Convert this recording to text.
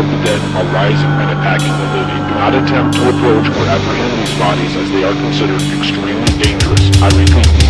of the dead are rising and attacking the living. Do not attempt to approach or apprehend these bodies as they are considered extremely dangerous. I repeat,